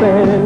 papel.